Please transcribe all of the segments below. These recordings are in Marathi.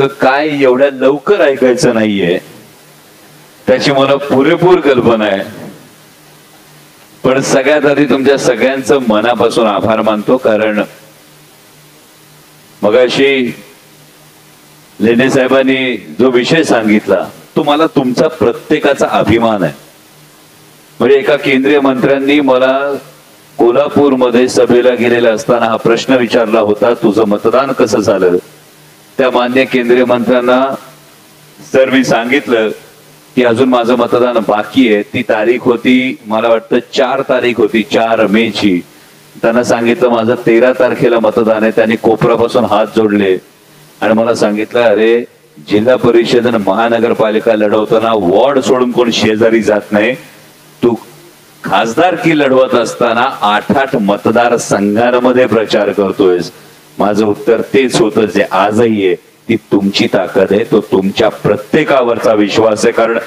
काय एवढ्या लवकर ऐकायचं नाहीये. त्याची मला पुरेपूर कल्पना आहे. पण सगळ्यात आधी तुमच्या सगळ्यांचं मनापासून आभार मानतो कारण मगाशी लेणे साहेबांनी जो विषय सांगितला तो मला तुमचा प्रत्येकाचा अभिमान आहे. म्हणजे एका केंद्रीय मंत्र्यांनी मला कोल्हापूरमध्ये सभेला गेलेला असताना हा प्रश्न विचारला होता तुझं मतदान कसं झालं? त्या मान्य केंद्रीय मंत्र्यांना सर मी सांगितलं की अजून माझं मतदान बाकी आहे. ती तारीख होती मला वाटतं चार तारीख होती चार मे ची त्यांना सांगितलं माझं तेरा तारखेला मतदान आहे. त्यांनी कोपरापासून हात जोडले. आणि मला सांगितलं अरे जिल्हा परिषद आणि महानगरपालिका लढवताना वॉर्ड सोडून कोण शेजारी जात नाही. तू खासदार की लढवत असताना आठ आठ मतदार संघांमध्ये प्रचार करतोयस. माझं उत्तर तेच होतं जे आजही आहे. ती तुमची ताकद आहे तो तुमच्या प्रत्येकावरचा विश्वास आहे. कारण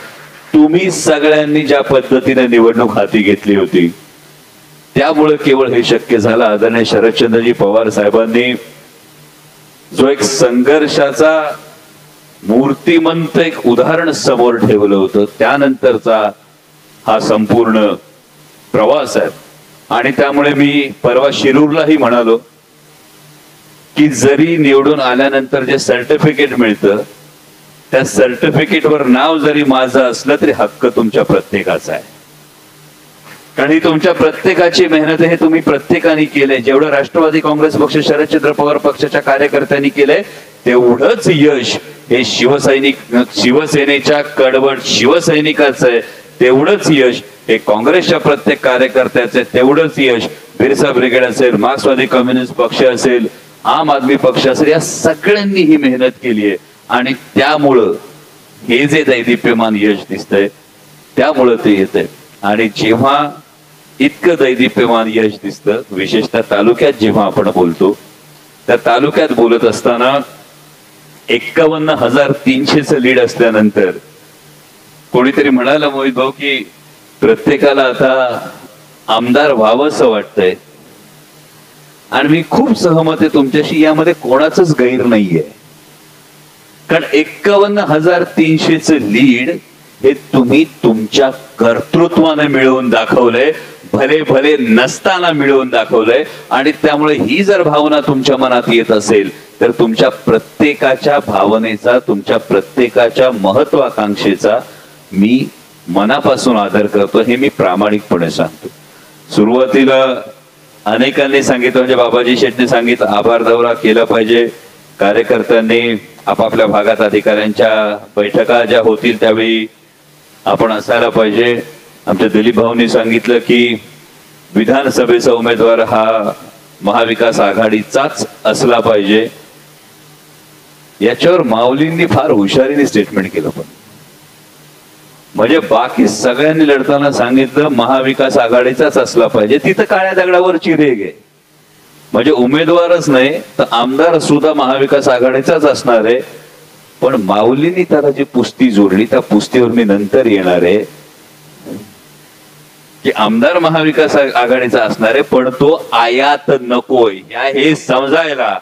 तुम्ही सगळ्यांनी ज्या पद्धतीने निवडणूक हाती घेतली होती त्यामुळे केवळ हे शक्य झालं. आदरणीय शरदचंद्रजी पवार साहेबांनी जो एक संघर्षाचा मूर्तिमंत एक उदाहरण समोर ठेवलं होतं त्यानंतरचा हा संपूर्ण प्रवास आहे. आणि त्यामुळे मी परवा शिरूरलाही म्हणालो की जरी निवडून आल्यानंतर जे सर्टिफिकेट मिळतं त्या सर्टिफिकेटवर नाव जरी माझं असलं तरी हक्क तुमच्या प्रत्येकाचा आहे. कारण ही तुमच्या प्रत्येकाची मेहनत हे तुम्ही प्रत्येकाने केलंय. जेवढं राष्ट्रवादी काँग्रेस पक्ष शरदचंद्र पवार पक्षाच्या कार्यकर्त्यांनी केलंय तेवढंच यश हे शिवसैनिक शिवसेनेच्या कडवट शिवसैनिकाचं आहे. तेवढंच यश हे काँग्रेसच्या प्रत्येक कार्यकर्त्याचे तेवढंच यश बिरसा ब्रिगेड असेल मार्क्सवादी कम्युनिस्ट पक्ष असेल आम आदमी पक्ष असेल या सगळ्यांनी ही मेहनत केली आहे. आणि त्यामुळं हे जे दैदिप्यमान यश दिसतंय त्यामुळं ते येतंय. आणि जेव्हा इतकं दैदिप्यमान यश दिसतं विशेषतः तालुक्यात जेव्हा आपण बोलतो त्या तालुक्यात बोलत असताना एक्कावन्न हजार तीनशेच लीड असल्यानंतर कोणीतरी म्हणाला मोहित भाऊ की प्रत्येकाला आता आमदार व्हावं असं वाटतंय. आणि मी खूप सहमत आहे तुमच्याशी यामध्ये कोणाचंच गैर नाहीये. कारण एक्कावन्न हजार तीनशेच लीड हे तुम्ही तुमच्या कर्तृत्वाने मिळवून दाखवलंय भले भले नसताना मिळवून दाखवलंय आणि त्यामुळे ही जर भावना तुमच्या मनात येत असेल तर तुमच्या प्रत्येकाच्या भावनेचा तुमच्या प्रत्येकाच्या महत्वाकांक्षेचा मी मनापासून आदर करतो हे मी प्रामाणिकपणे सांगतो. सुरुवातीला अनेकांनी सांगितलं म्हणजे बाबाजी शेटने सांगितलं आभार दौरा केला पाहिजे. कार्यकर्त्यांनी आपापल्या भागात अधिकाऱ्यांच्या बैठका ज्या होतील त्यावेळी आपण असायला पाहिजे. आमच्या दिलीप भाऊंनी सांगितलं की विधानसभेचा उमेदवार हा महाविकास आघाडीचाच असला पाहिजे. याच्यावर माऊलींनी फार हुशारीने स्टेटमेंट केलं पण. म्हणजे बाकी सगळ्यांनी लढताना सांगितलं महाविकास आघाडीचाच असला पाहिजे. तिथं काळ्या दगडावरची चिरेग आहे म्हणजे उमेदवारच नाही तर आमदार सुद्धा महाविकास आघाडीचाच असणार आहे. पण माऊलींनी त्याला जी पुस्ती जोडली त्या पुस्तीवर मी नंतर येणार आहे. की आमदार महाविकास आघाडीचा असणार आहे पण तो आयात नकोय. या हे समजायला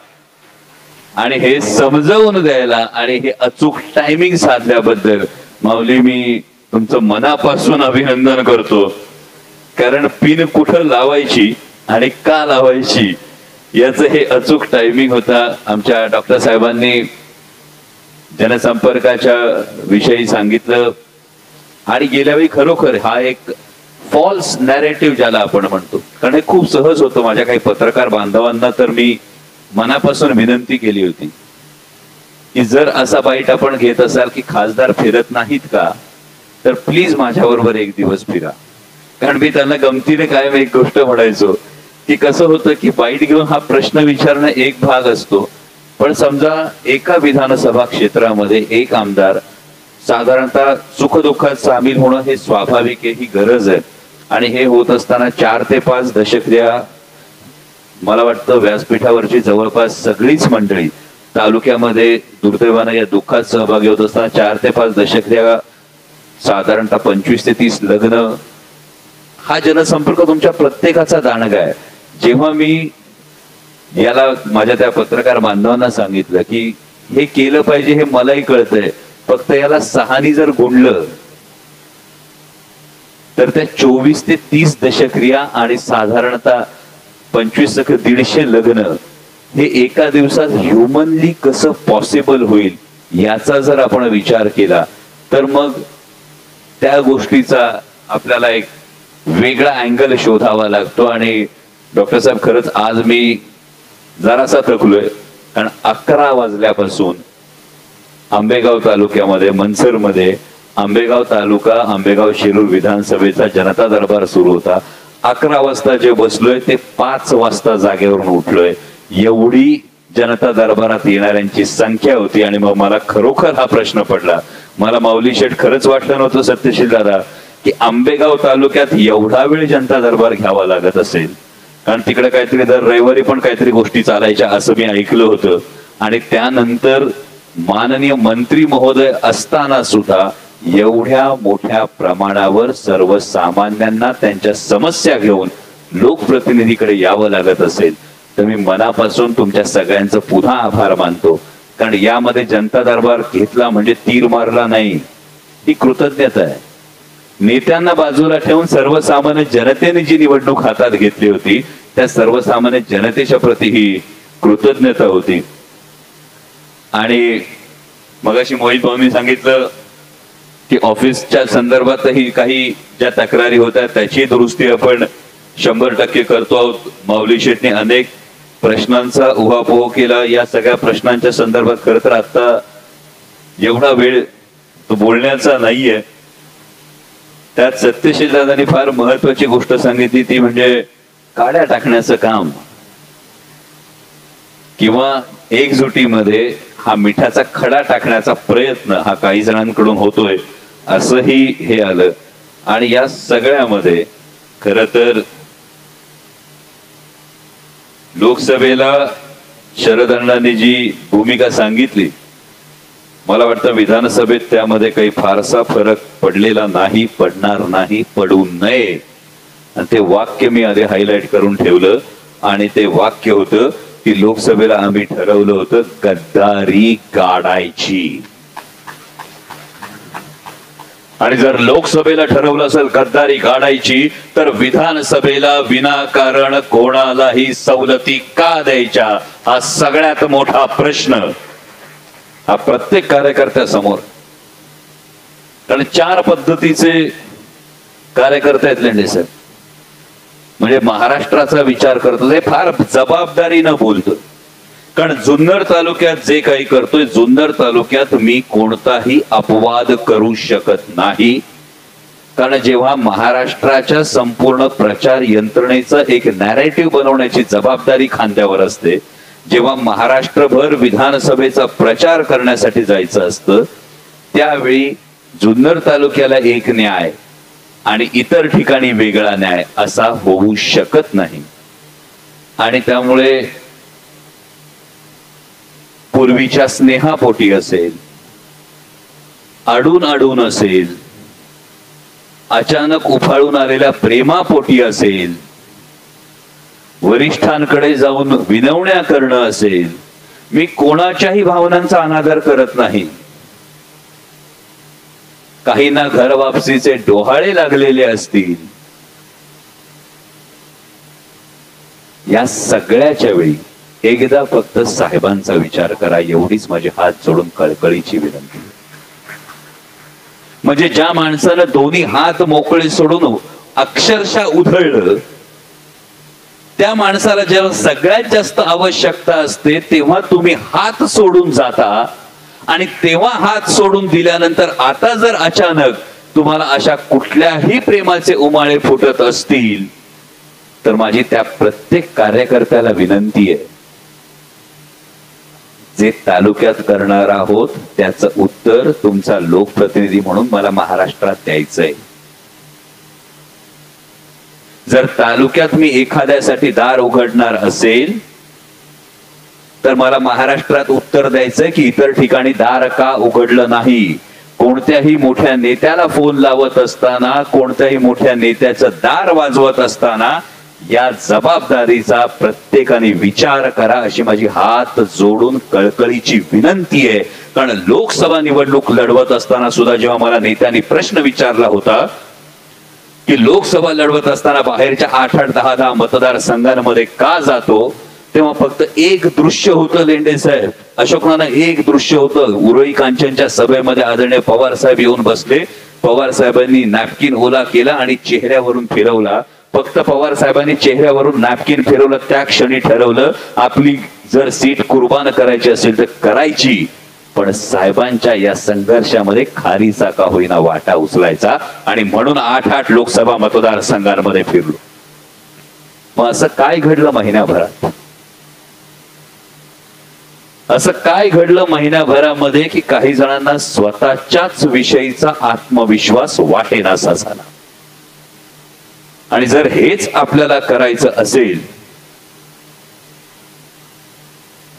आणि हे समजवून द्यायला आणि हे अचूक टायमिंग साधल्याबद्दल माऊली मी तुमचं मनापासून अभिनंदन करतो. कारण पिन कुठं लावायची आणि का लावायची याच हे अचूक टायमिंग होता. आमच्या डॉक्टर साहेबांनी जनसंपर्काच्या विषयी सांगितलं. आणि गेल्या वेळी खरोखर हा एक फॉल्स नॅरेटिव्ह ज्याला आपण म्हणतो. कारण हे खूप सहज होतं. माझ्या काही पत्रकार बांधवांना तर मी मनापासून विनंती केली होती. की जर असा बाईट आपण घेत असाल की खासदार फिरत नाहीत का तर प्लीज माझ्याबरोबर एक दिवस फिरा. कारण मी त्यांना गमतीने कायम एक गोष्ट म्हणायचो की कसं होतं की बाईट घेऊन हा प्रश्न विचारणं एक भाग असतो. पण समजा एका विधानसभा क्षेत्रामध्ये एक आमदार साधारणतः सुखदुःखात सामील होणं हे स्वाभाविक आहे ही गरज आहे. आणि हे होत असताना चार ते पाच दशक या मला वाटतं व्यासपीठावरची जवळपास सगळीच मंडळी तालुक्यामध्ये दुर्दैवानं या दुःखात सहभागी होत असताना चार ते पाच दशक साधारणतः पंचवीस ते तीस लग्न. हा जनसंपर्क तुमच्या प्रत्येकाचा दाणगा आहे. जेव्हा मी याला माझ्या त्या पत्रकार बांधवांना सांगितलं की हे केलं पाहिजे हे मलाही कळतंय. फक्त याला सहानी जर गुंडलं तर त्या चोवीस ते तीस दशक्रिया आणि साधारणतः पंचवीस टक्के दीडशे लग्न हे एका दिवसात ह्युमनली कसं पॉसिबल होईल याचा जर आपण विचार केला तर मग त्या गोष्टीचा आपल्याला एक वेगळा अँगल शोधावा लागतो आणि डॉक्टर साहेब खरंच आज मी जरासा थकलोय. कारण अकरा वाजल्यापासून आंबेगाव तालुक्यामध्ये मनसरमध्ये आंबेगाव तालुका आंबेगाव शिरूर विधानसभेचा जनता दरबार सुरू होता. अकरा वाजता जे बसलोय ते पाच वाजता जागेवरून उठलोय. एवढी जनता दरबारात येणाऱ्यांची संख्या होती आणि मग मला खरोखर हा प्रश्न पडला. मला माऊली शेठ खरंच वाटलं नव्हतं सत्यशील दादा की आंबेगाव तालुक्यात एवढा वेळ जनता दरबार घ्यावा लागत असेल. कारण तिकडे काहीतरी दर रविवारी पण काहीतरी गोष्टी चालायच्या असं मी ऐकलं होतं. आणि त्यानंतर माननीय मंत्री महोदय असताना सुद्धा एवढ्या मोठ्या प्रमाणावर सर्वसामान्यांना त्यांच्या समस्या घेऊन लोकप्रतिनिधीकडे यावं लागत असेल. तर मी मनापासून तुमच्या सगळ्यांचं पुन्हा आभार मानतो. कारण यामध्ये जनता दरबार घेतला म्हणजे तीर मारला नाही. ही कृतज्ञता आहे. नेत्यांना बाजूला ठेवून सर्वसामान्य जनतेने जी निवडणूक हातात घेतली होती त्या सर्वसामान्य जनतेच्या प्रती ही कृतज्ञता होती. आणि मगाशी मोहित भाऊनी सांगितलं की ऑफिसच्या संदर्भातही काही ज्या तक्रारी होत्या त्याची दुरुस्ती आपण शंभर टक्के करतो आहोत. माऊली शेटने अनेक प्रश्नांचा उहापोह केला या सगळ्या प्रश्नांच्या संदर्भात खरं तर आता एवढा वेळ तो बोलण्याचा नाहीये. त्यात सत्यशील दादांनी फार महत्वाची गोष्ट सांगितली ती म्हणजे काड्या टाकण्याचं काम. किंवा एकजुटीमध्ये हा मिठाचा खडा टाकण्याचा प्रयत्न हा काही जणांकडून होतोय असंही हे आलं. आणि या सगळ्यामध्ये खर तर लोकसभेला शरद अण्णांनी जी भूमिका सांगितली. मला वाटतं विधानसभेत त्यामध्ये काही फारसा फरक पडलेला नाही पडणार नाही पडू नये. आणि ते वाक्य मी आधी हायलाइट करून ठेवलं आणि ते वाक्य होतं की लोकसभेला आम्ही ठरवलं होतं गद्दारी काढायची आणि जर लोकसभेला ठरवलं असेल गद्दारी काढायची तर विधानसभेला विनाकारण कोणालाही सवलती का द्यायच्या? हा सगळ्यात मोठा प्रश्न. हा प्रत्येक कार्यकर्त्यासमोर. कारण चार पद्धतीचे कार्यकर्ते आहेत लेंडे साहेब. म्हणजे महाराष्ट्राचा विचार करतो ते फार जबाबदारीनं बोलतो कारण जुन्नर तालुक्यात जे काही करतोय जुन्नर तालुक्यात मी कोणताही अपवाद करू शकत नाही. कारण जेव्हा महाराष्ट्राच्या संपूर्ण प्रचार यंत्रणेचा एक नॅरेटिव्ह बनवण्याची जबाबदारी खांद्यावर असते जेव्हा महाराष्ट्रभर विधानसभेचा प्रचार करण्यासाठी जायचं असतं त्यावेळी जुन्नर तालुक्याला एक न्याय आणि इतर ठिकाणी वेगळा न्याय असा होऊ शकत नाही. आणि त्यामुळे पूर्वीच्या स्नेहापोटी असेल अडून अडून असेल अचानक उफाळून आलेल्या प्रेमापोटी असेल वरिष्ठांकडे जाऊन विनवण्या करणं असेल मी कोणाच्याही भावनांचा अनादर करत नाही. काहींना घर वापसीचे डोहाळे लागलेले असतील. या सगळ्याच्या वेळी एकदा फक्त साहेबांचा विचार करा एवढीच माझी हात जोडून कळकळीची विनंती. म्हणजे ज्या माणसानं दोन्ही हात मोकळे सोडून अक्षरशः उधळलं त्या माणसाला जेव्हा सगळ्यात जास्त आवश्यकता असते तेव्हा तुम्ही हात सोडून जाता आणि तेव्हा हात सोडून दिल्यानंतर आता जर अचानक तुम्हाला अशा कुठल्याही प्रेमाचे उमाळे फुटत असतील तर माझी त्या प्रत्येक कार्यकर्त्याला विनंती आहे जे तालुक्यात करणार आहोत त्याचं उत्तर तुमचा लोकप्रतिनिधी म्हणून मला महाराष्ट्रात द्यायचंय. जर तालुक्यात मी एखाद्यासाठी दार उघडणार असेल तर मला महाराष्ट्रात उत्तर द्यायचंय की इतर ठिकाणी दार का उघडलं नाही? कोणत्याही मोठ्या नेत्याला फोन लावत असताना कोणत्याही मोठ्या नेत्याचं दार वाजवत असताना या जबाबदारीचा प्रत्येकाने विचार करा अशी माझी हात जोडून कळकळीची विनंती आहे. कारण लोकसभा निवडणूक लढवत असताना सुद्धा जेव्हा मला नेत्यांनी प्रश्न विचारला होता की लोकसभा लढवत असताना बाहेरच्या आठ आठ दहा दहा मतदारसंघांमध्ये का जातो तेव्हा फक्त एक दृश्य होतं लेंडे साहेब. अशोकनाना एक दृश्य होतं. उरळी कांचनच्या सभेमध्ये आदरणीय पवार साहेब येऊन बसले. पवार साहेबांनी नॅपकिन ओला केला आणि चेहऱ्यावरून फिरवला. फक्त पवार साहेबांनी चेहऱ्यावरून नॅपकिन फिरवलं त्या क्षणी ठरवलं आपली जर सीट कुर्बान करायची असेल तर करायची. पण साहेबांच्या या संघर्षामध्ये खारीचा का होईना वाटा उचलायचा आणि म्हणून आठ आठ लोकसभा मतदारसंघांमध्ये फिरलो. मग असं काय घडलं महिन्याभरात? असं काय घडलं महिन्याभरामध्ये की काही जणांना स्वतःच्याच विषयीचा आत्मविश्वास वाटेनासा झाला? आणि जर हेच आपल्याला करायचं असेल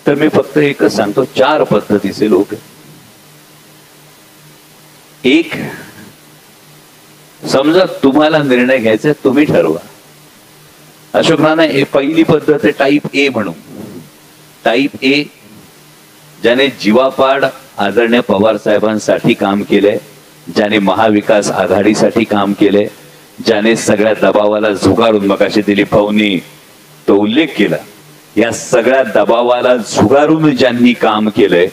तर मी फक्त एकच सांगतो चार पद्धतीचे लोक एक समजा तुम्हाला निर्णय घ्यायचा तुम्ही ठरवा. अशोक नाना पहिली पद्धत आहे टाईप ए म्हणून. टाईप ए ज्याने जीवापाड आदरणीय पवार साहेबांसाठी काम केलंय ज्याने महाविकास आघाडीसाठी काम केलंय ज्याने सगळ्या दबावाला झुगारून मगाशी दिलीप भाऊनी तो उल्लेख केला. या सगळ्या दबावाला झुगारून ज्यांनी काम केलंय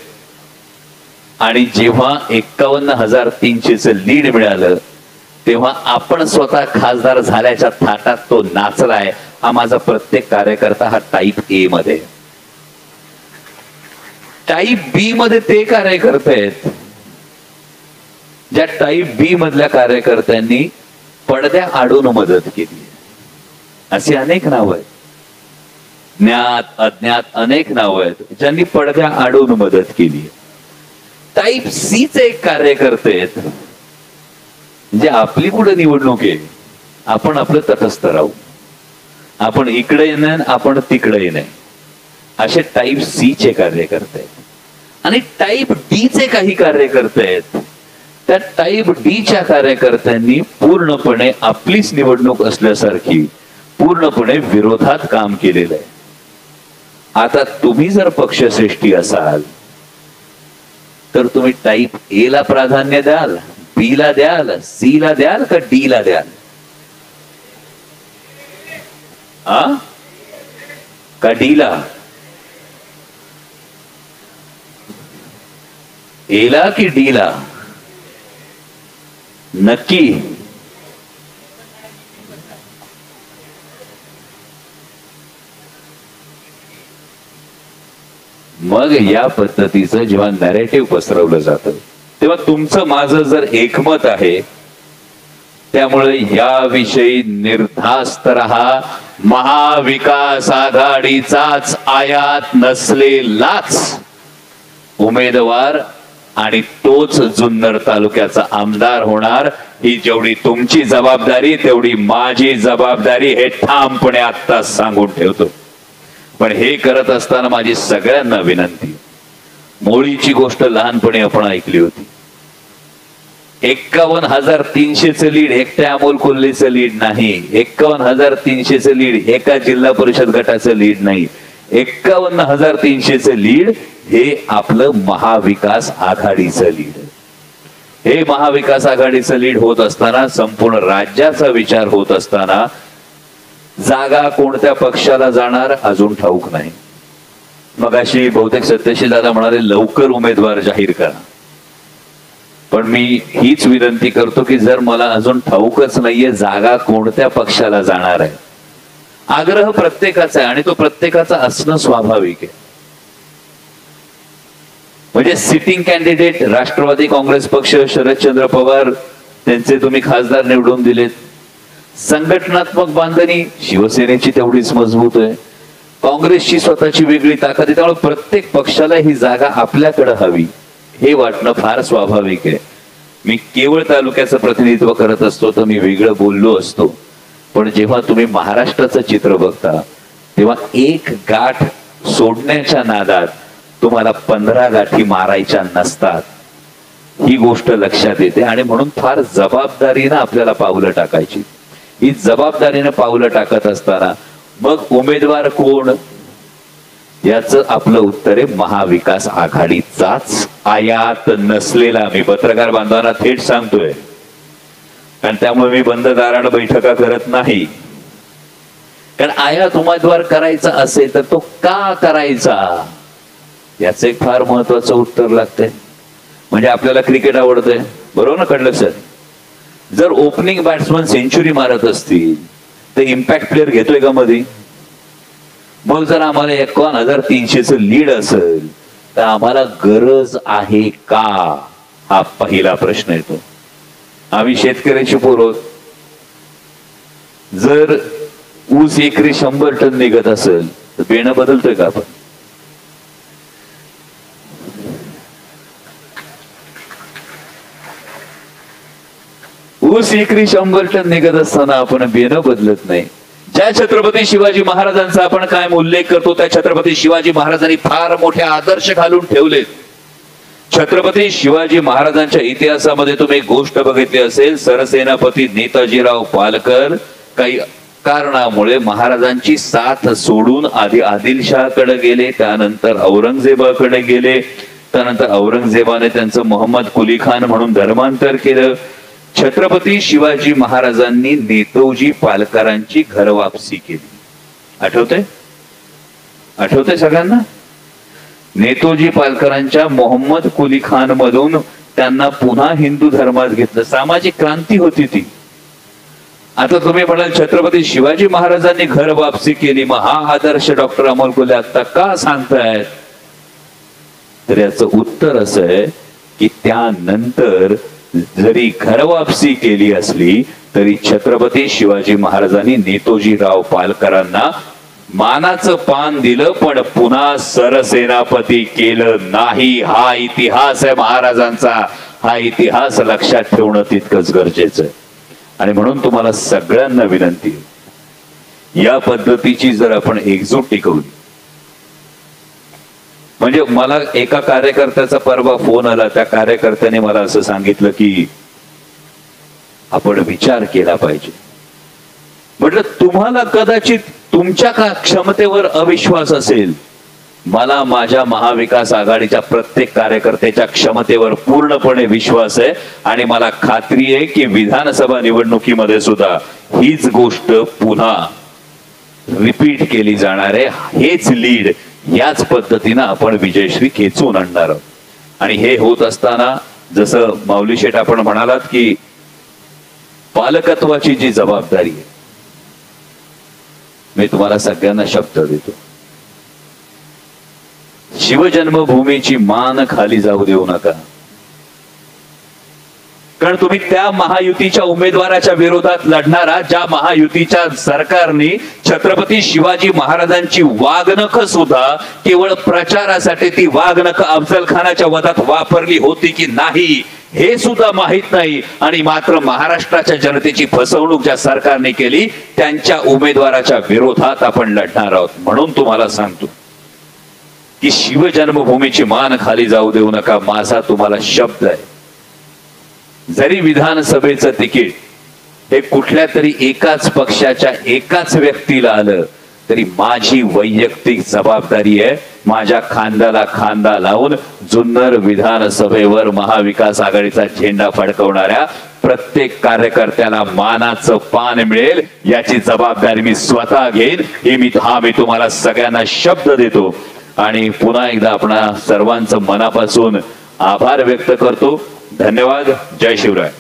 आणि जेव्हा एक्कावन्न हजार तीनशेच लीड मिळालं तेव्हा आपण स्वतः खासदार झाल्याच्या थाटात तो नाचलाय. हा माझा प्रत्येक कार्यकर्ता हा टाईप ए मध्ये. टाईप बी मध्ये ते कार्यकर्ते आहेत. ज्या टाईप बी मधल्या कार्यकर्त्यांनी पडद्या आडून मदत केली. अशी अनेक नावं आहेत. ज्ञात अज्ञात अनेक नावं आहेत ज्यांनी पडद्या आडून मदत केली. टाईप सी चे एक कार्यकर्ते आहेत म्हणजे आपली कुठे निवडणूक आहे आपण आपलं तटस्थ राहू. आपण इकडे नाही आपण तिकडे नाही असे टाईप सी चे कार्यकर्ते आहेत. आणि टाईप डी चे काही कार्यकर्ते आहेत त्या टाईप डी च्या कार्यकर्त्यांनी पूर्णपणे आपलीच निवडणूक असल्यासारखी पूर्णपणे विरोधात काम केलेलं आहे. आता तुम्ही जर पक्षश्रेष्ठी असाल तर तुम्ही टाईप ए ला प्राधान्य द्याल बी ला द्याल सी ला द्याल का डी ला द्याल? आ? का डी ला? एला की डीला नक्की. मग या पद्धतीचं जेव्हा नॅरेटिव्ह पसरवलं जातं तेव्हा तुमचं माझं जर एकमत आहे त्यामुळे याविषयी निर्धास्त रहा महाविकास आघाडीचाच आयात नसलेलाच उमेदवार आणि तोच जुन्नर तालुक्याचा आमदार होणार. ही जेवढी तुमची जबाबदारी तेवढी माझी जबाबदारी हे ठामपणे आत्ता सांगून ठेवतो. पण हे करत असताना माझी सगळ्यांना विनंती. मोळीची गोष्ट लहानपणी आपण ऐकली होती. एक्कावन्न हजार तीनशेचं लीड एकट्या अमोल कोल्हेचं लीड नाही. एक्कावन्न हजार तीनशेचं लीड एका जिल्हा परिषद गटाचं लीड नाही. एक्कावन्न हजार तीनशेचं लीड हे आपलं महाविकास आघाडीचं लीड. हे महाविकास आघाडीचं लीड होत असताना संपूर्ण राज्याचा विचार होत असताना जागा कोणत्या पक्षाला जाणार अजून ठाऊक नाही. मग अशी बहुतेक सत्यशील दादा म्हणाले लवकर उमेदवार जाहीर करा. पण मी हीच विनंती करतो की जर मला अजून ठाऊकच नाहीये जागा कोणत्या पक्षाला जाणार आहे आग्रह प्रत्येकाचा आहे आणि तो प्रत्येकाचा असणं स्वाभाविक आहे. म्हणजे सिटिंग कॅन्डिडेट राष्ट्रवादी काँग्रेस पक्ष शरदचंद्र पवार त्यांचे तुम्ही खासदार निवडून दिलेत. संघटनात्मक बांधणी शिवसेनेची तेवढीच मजबूत आहे. काँग्रेसची स्वतःची वेगळी ताकद आहे त्यामुळे प्रत्येक पक्षाला ही जागा आपल्याकडे हवी. हे वाटणं फार स्वाभाविक आहे. मी केवळ तालुक्याचं प्रतिनिधित्व करत असतो तर मी वेगळं बोललो असतो. पण जेव्हा तुम्ही महाराष्ट्राचं चित्र बघता तेव्हा एक गाठ सोडण्याच्या नादात तुम्हाला पंधरा गाठी मारायच्या नसतात. ही गोष्ट लक्षात येते आणि म्हणून फार जबाबदारीनं आपल्याला पावलं टाकायची. ही जबाबदारीनं पावलं टाकत असताना मग उमेदवार कोण? याच आपलं उत्तर आहे महाविकास आघाडीचाच आयात नसलेला. मी पत्रकार बांधवांना थेट सांगतोय. कारण त्यामुळे मी बंद दारानं बैठका करत नाही. कारण आयात उमेदवार करायचा असेल तर तो का करायचा? याचं एक फार महत्वाचं उत्तर लागतंय. म्हणजे आपल्याला क्रिकेट आवडतंय. बरोबर ना कळलं सर? जर ओपनिंग बॅट्समन सेंचुरी मारत असतील तर इम्पॅक्ट प्लेअर घेतोय का मध्ये मग जर आम्हाला एकावन्न हजार तीनशेच लीड असेल तर आम्हाला गरज आहे का? हा पहिला प्रश्न येतो. आम्ही शेतकऱ्याची पोरं जर ऊस एकरी शंभर टन निघत असेल तर बेणं बदलतोय का आपण? ऊस एकरी शंभर टन निघत असताना आपण बेणं बदलत नाही. ज्या छत्रपती शिवाजी महाराजांचा आपण काय उल्लेख करतो त्या छत्रपती शिवाजी महाराजांनी फार मोठे आदर्श घालून ठेवलेत. छत्रपती शिवाजी महाराजांच्या इतिहासामध्ये तुम्ही एक गोष्ट बघितली असेल सरसेनापती नेताजीराव पालकर काही कारणामुळे महाराजांची साथ सोडून आधी आदिलशहाकडे गेले त्यानंतर औरंगजेबाकडे गेले त्यानंतर औरंगजेबाने त्यांचं मोहम्मद कुली खान म्हणून धर्मांतर केलं. छत्रपती शिवाजी महाराजांनी नेतोजी पालकरांची घर वापसी केली. आठवते आठवते सगळ्यांना? नेतोजी पालकरांच्या मोहम्मद कुली खान मधून त्यांना पुन्हा हिंदू धर्मात घेतलं. सामाजिक क्रांती होती ती. आता तुम्ही म्हणाल छत्रपती शिवाजी महाराजांनी घर वापसी केली. मग हा आदर्श डॉक्टर अमोल कुले आता का सांगतायत? तर याचं उत्तर असं आहे की त्यानंतर जरी घर वापसी केली असली तरी छत्रपती शिवाजी महाराजांनी नेतोजीराव पालकरांना मानाचं पान दिलं पण पुन्हा सरसेनापती केलं नाही. हा इतिहास आहे महाराजांचा. हा इतिहास लक्षात ठेवणं तितकंच गरजेचं आहे. आणि म्हणून तुम्हाला सगळ्यांना विनंती या पद्धतीची जर आपण एकजूट टिकवली. म्हणजे मला एका कार्यकर्त्याचा परवा फोन आला. त्या कार्यकर्त्याने मला असं सांगितलं की आपण विचार केला पाहिजे. म्हटलं तुम्हाला कदाचित तुमच्या का क्षमतेवर अविश्वास असेल मला माझ्या महाविकास आघाडीच्या प्रत्येक कार्यकर्त्याच्या क्षमतेवर पूर्णपणे विश्वास आहे आणि मला खात्री आहे की विधानसभा निवडणुकीमध्ये सुद्धा हीच गोष्ट पुन्हा रिपीट केली जाणार आहे. हेच लीड याच पद्धतीनं आपण विजयश्री खेचून आणणार आहोत. आणि हे होत असताना जसं माऊली शेठ आपण म्हणालात की पालकत्वाची जी जबाबदारी आहे मी तुम्हाला सगळ्यांना शब्द देतो. शिवजन्मभूमीची मान खाली जाऊ देऊ नका. कारण तुम्ही त्या महायुतीच्या उमेदवाराच्या विरोधात लढणारा ज्या महायुतीच्या सरकारने छत्रपती शिवाजी महाराजांची वागणक सुद्धा केवळ प्रचारासाठी ती वागणक अफजल खानाच्या वधात वापरली होती की नाही हे सुद्धा माहीत नाही. आणि मात्र महाराष्ट्राच्या जनतेची फसवणूक ज्या सरकारने केली त्यांच्या उमेदवाराच्या विरोधात आपण लढणार आहोत. म्हणून तुम्हाला सांगतो की शिवजन्मभूमीची मान खाली जाऊ देऊ नका. माझा तुम्हाला शब्द आहे. जरी विधानसभेचं तिकीट हे कुठल्या तरी एकाच पक्षाच्या एकाच व्यक्तीला आलं तरी माझी वैयक्तिक जबाबदारी आहे माझ्या खांद्याला खांदा लावून जुन्नर विधानसभेवर महाविकास आघाडीचा झेंडा फडकवणाऱ्या प्रत्येक कार्यकर्त्याला मानाचं पान मिळेल याची जबाबदारी मी स्वतः घेईन. हे मी हा मी तुम्हाला सगळ्यांना शब्द देतो. आणि पुन्हा एकदा आपणा सर्वांचं मनापासून आभार व्यक्त करतो. धन्यवाद. जय शिवराय.